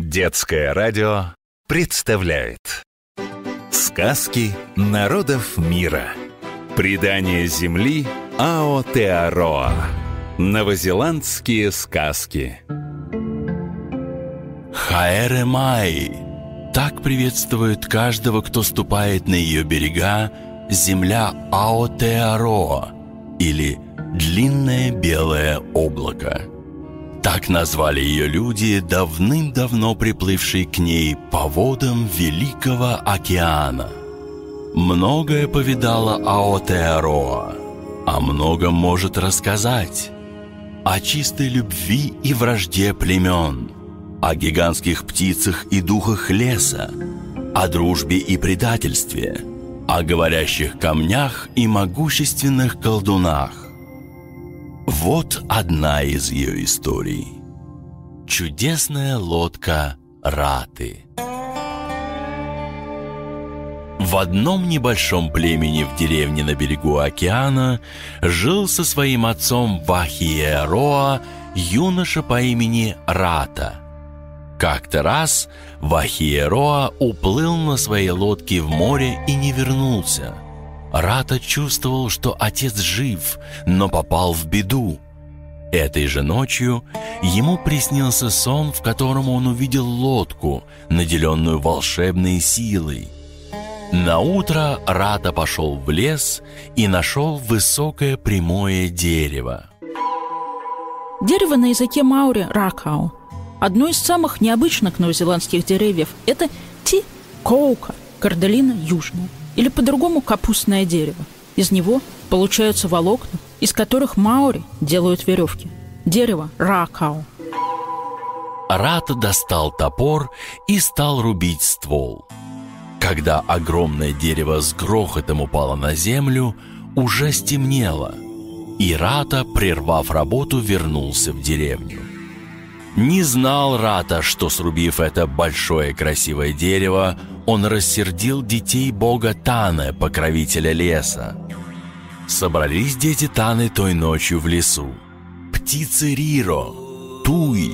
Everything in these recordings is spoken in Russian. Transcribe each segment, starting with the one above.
Детское радио представляет Сказки народов мира Предание земли Аотеароа Новозеландские сказки. Хаэре Май. Так приветствует каждого, кто ступает на ее берега Земля Аотеароа Или Длинное белое облако так назвали ее люди, давным-давно приплывшие к ней по водам Великого океана. Многое повидала Аотеароа, о многом может рассказать. О чистой любви и вражде племен, о гигантских птицах и духах леса, о дружбе и предательстве, о говорящих камнях и могущественных колдунах. Вот одна из ее историй. Чудесная лодка Раты. В одном небольшом племени в деревне на берегу океана жил со своим отцом Вахиероа юноша по имени Рата. Как-то раз Вахиероа уплыл на своей лодке в море и не вернулся – Рата чувствовал, что отец жив, но попал в беду. Этой же ночью ему приснился сон, в котором он увидел лодку, наделенную волшебной силой. На утро Рата пошел в лес и нашел высокое прямое дерево. Дерево на языке маури – ракау. Одно из самых необычных новозеландских деревьев – это ти-коука, карделина южная или по-другому капустное дерево. Из него получаются волокна, из которых маори делают веревки. Дерево ракау. Рата достал топор и стал рубить ствол. Когда огромное дерево с грохотом упало на землю, уже стемнело, и Рата, прервав работу, вернулся в деревню. Не знал Рата, что, срубив это большое красивое дерево, он рассердил детей бога Таны, покровителя леса. Собрались дети Таны той ночью в лесу. Птицы Риро, Туи,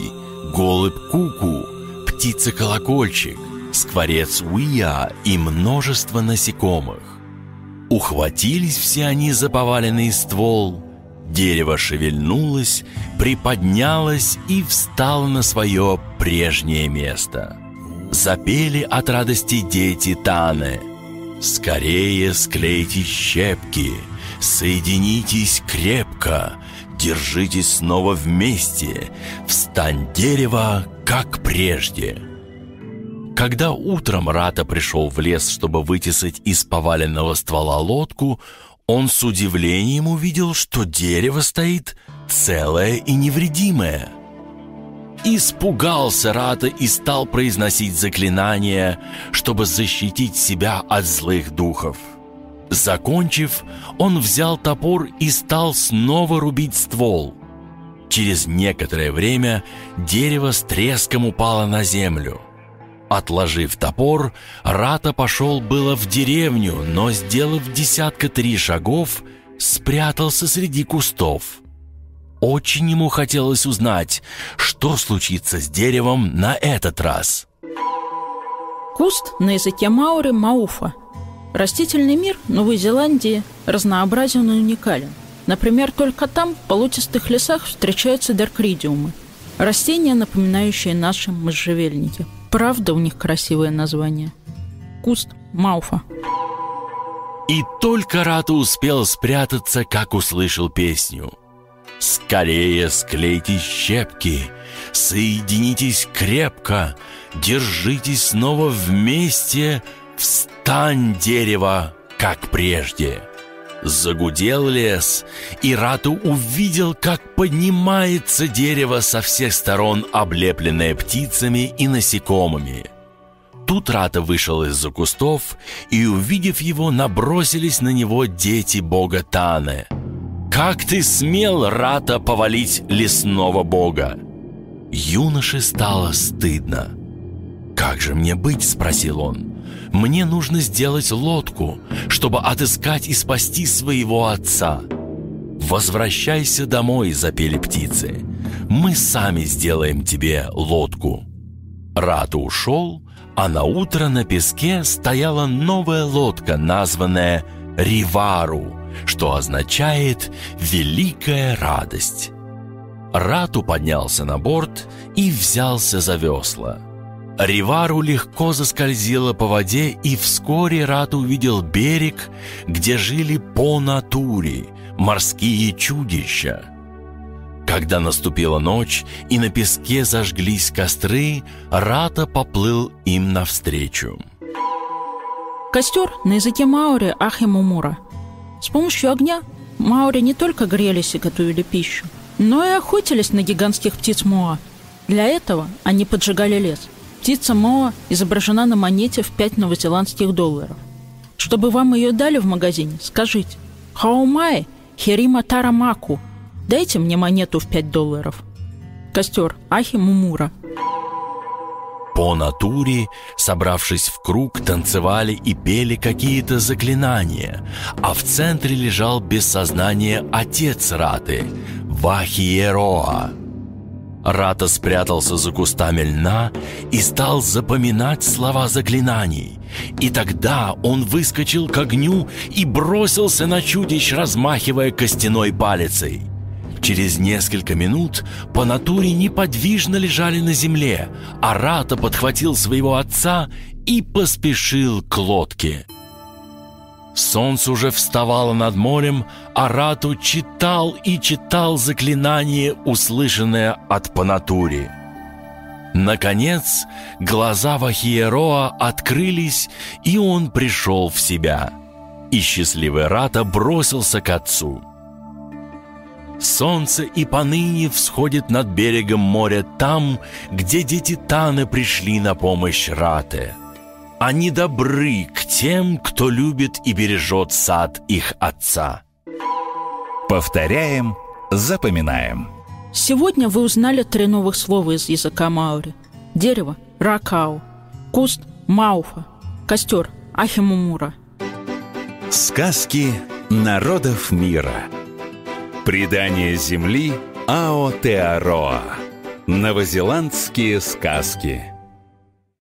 голубь Куку, птица-колокольчик, скворец Уия и множество насекомых. Ухватились все они за поваленный ствол, дерево шевельнулось, приподнялось и встало на свое прежнее место – Запели от радости дети Таны. Скорее склейте щепки, соединитесь крепко, Держитесь снова вместе, встань дерево, как прежде. Когда утром Рата пришел в лес, чтобы вытесать из поваленного ствола лодку, он с удивлением увидел, что дерево стоит целое и невредимое – Испугался Рата и стал произносить заклинания, чтобы защитить себя от злых духов. Закончив, он взял топор и стал снова рубить ствол. Через некоторое время дерево с треском упало на землю. Отложив топор, Рата пошел было в деревню, но, сделав десятка три шагов, спрятался среди кустов – очень ему хотелось узнать, что случится с деревом на этот раз. Куст на языке маори – мауфа. Растительный мир Новой Зеландии разнообразен и уникален. Например, только там, в болотистых лесах, встречаются деркридиумы – растения, напоминающие наши можжевельники. Правда, у них красивое название. Куст мауфа. И только Рата успел спрятаться, как услышал песню – Скорее склейте щепки, соединитесь крепко, держитесь снова вместе, встань, дерево, как прежде. Загудел лес, и Рату увидел, как поднимается дерево со всех сторон, облепленное птицами и насекомыми. Тут Рата вышел из-за кустов, и, увидев его, набросились на него дети бога Таны – «Как ты смел, Рата, повалить лесного бога?» Юноше стало стыдно. «Как же мне быть?» – спросил он. «Мне нужно сделать лодку, чтобы отыскать и спасти своего отца». «Возвращайся домой», – запели птицы. «Мы сами сделаем тебе лодку». Рат ушел, а на утро на песке стояла новая лодка, названная Ривару, что означает «великая радость». Рату поднялся на борт и взялся за весла. Ривару легко заскользила по воде, и вскоре Рату увидел берег, где жили по натуре морские чудища. Когда наступила ночь и на песке зажглись костры, Рата поплыл им навстречу. Костер на языке Маори Ахимумура. С помощью огня Маори не только грелись и готовили пищу, но и охотились на гигантских птиц Моа. Для этого они поджигали лес. Птица Моа изображена на монете в 5 новозеландских долларов. Чтобы вам ее дали в магазине, скажите «Хаумай Херима Тарамаку» Дайте мне монету в 5 долларов. Костер Ахи Мумура. По натуре, собравшись в круг, танцевали и пели какие-то заклинания, а в центре лежал без сознания отец Раты, Вахиероа. Рата спрятался за кустами льна и стал запоминать слова заклинаний. И тогда он выскочил к огню и бросился на чудищ, размахивая костяной палицей. Через несколько минут по натуре неподвижно лежали на земле, а Рата подхватил своего отца и поспешил к лодке. Солнце уже вставало над морем, а Рату читал и читал заклинание, услышанное от Панатури. Наконец, глаза Вахиероа открылись, и он пришел в себя. И счастливый Рата бросился к отцу – Солнце и поныне всходит над берегом моря там, где дети Таны пришли на помощь Рате. Они добры тем, кто любит и бережет сад их отца. Повторяем, запоминаем. Сегодня вы узнали три новых слова из языка маори. Дерево – ракау, куст – мауфа, костер – ахимумура. Сказки народов мира – Предание Земли Аотеароа. Новозеландские сказки.